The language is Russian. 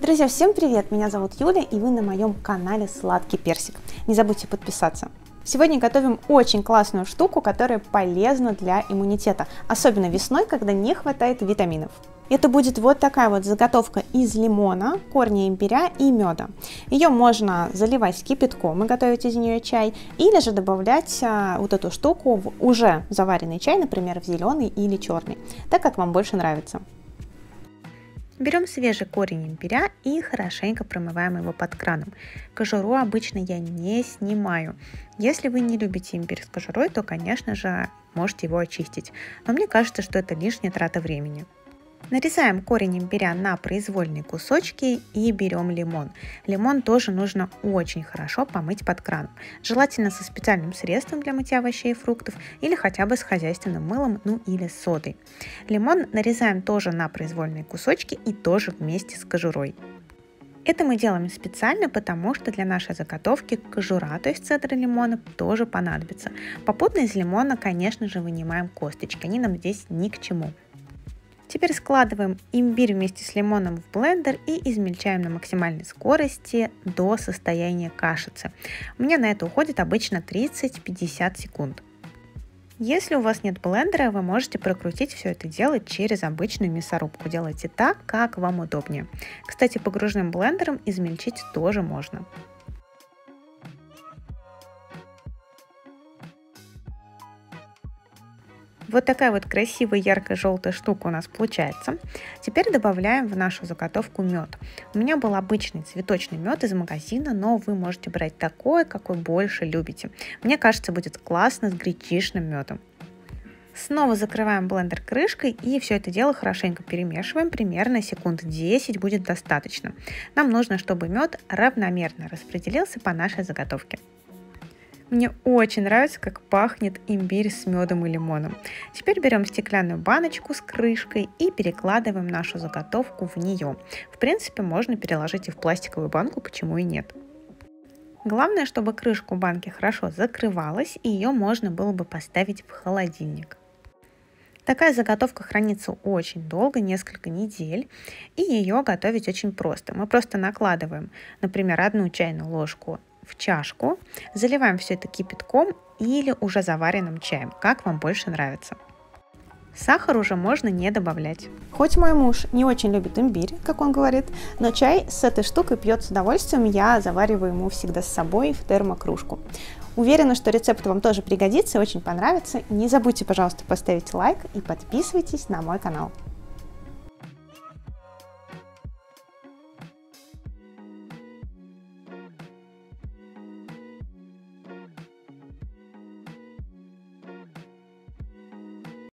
Друзья, всем привет! Меня зовут Юля, и вы на моем канале Сладкий Персик. Не забудьте подписаться. Сегодня готовим очень классную штуку, которая полезна для иммунитета, особенно весной, когда не хватает витаминов. Это будет вот такая вот заготовка из лимона, корня имбиря и меда. Ее можно заливать кипятком и готовить из нее чай, или же добавлять а, вот эту штуку в уже заваренный чай, например, в зеленый или черный, так как вам больше нравится. Берем свежий корень имбиря и хорошенько промываем его под краном. Кожуру обычно я не снимаю. Если вы не любите имбирь с кожурой, то, конечно же, можете его очистить. Но мне кажется, что это лишняя трата времени. Нарезаем корень имбиря на произвольные кусочки и берем лимон. Лимон тоже нужно очень хорошо помыть под краном. Желательно со специальным средством для мытья овощей и фруктов или хотя бы с хозяйственным мылом, ну или содой. Лимон нарезаем тоже на произвольные кусочки и тоже вместе с кожурой. Это мы делаем специально, потому что для нашей заготовки кожура, то есть цедра лимона, тоже понадобится. Попутно из лимона, конечно же, вынимаем косточки, они нам здесь ни к чему. Теперь складываем имбирь вместе с лимоном в блендер и измельчаем на максимальной скорости до состояния кашицы. У меня на это уходит обычно 30-50 секунд. Если у вас нет блендера, вы можете прокрутить все это дело через обычную мясорубку. Делайте так, как вам удобнее. Кстати, погружным блендером измельчить тоже можно. Вот такая вот красивая ярко-желтая штука у нас получается. Теперь добавляем в нашу заготовку мед. У меня был обычный цветочный мед из магазина, но вы можете брать такой, какой больше любите. Мне кажется, будет классно с гречишным медом. Снова закрываем блендер крышкой и все это дело хорошенько перемешиваем, примерно секунд 10 будет достаточно. Нам нужно, чтобы мед равномерно распределился по нашей заготовке. Мне очень нравится, как пахнет имбирь с медом и лимоном. Теперь берем стеклянную баночку с крышкой и перекладываем нашу заготовку в нее. В принципе, можно переложить и в пластиковую банку, почему и нет. Главное, чтобы крышку банки хорошо закрывалась и ее можно было бы поставить в холодильник. Такая заготовка хранится очень долго, несколько недель, и ее готовить очень просто. Мы просто накладываем, например, одну чайную ложку в чашку, заливаем все это кипятком или уже заваренным чаем, как вам больше нравится. Сахар уже можно не добавлять. Хоть мой муж не очень любит имбирь, как он говорит, но чай с этой штукой пьет с удовольствием, я завариваю ему всегда с собой в термокружку. Уверена, что рецепт вам тоже пригодится и очень понравится. Не забудьте, пожалуйста, поставить лайк и подписывайтесь на мой канал.